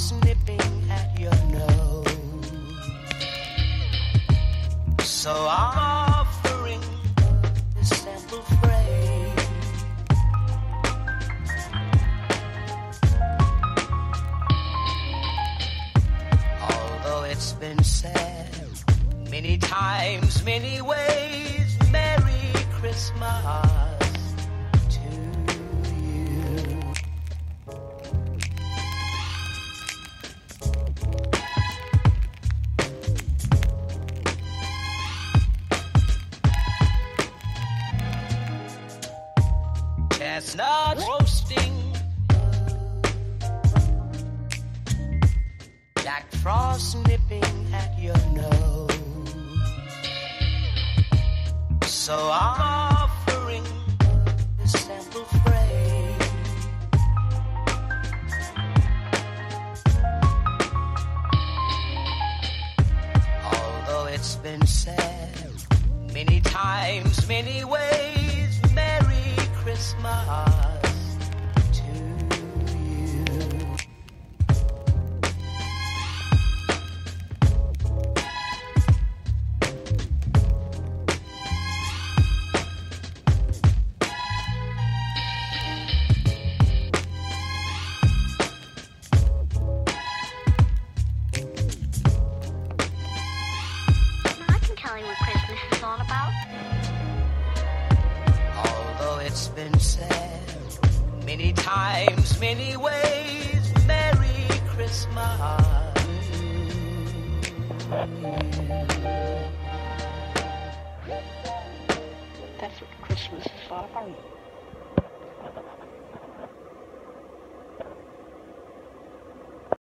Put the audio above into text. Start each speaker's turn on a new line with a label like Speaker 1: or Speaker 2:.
Speaker 1: Frost nipping at your nose. So I'm offering this simple phrase. Although it's been said many times, many ways, Merry Christmas Chestnut roasting. Jack Frost nipping at your nose. So I'm offering this simple phrase. Although it's been said many times, it's been said many times, many ways, Merry Christmas.
Speaker 2: That's what Christmas is about.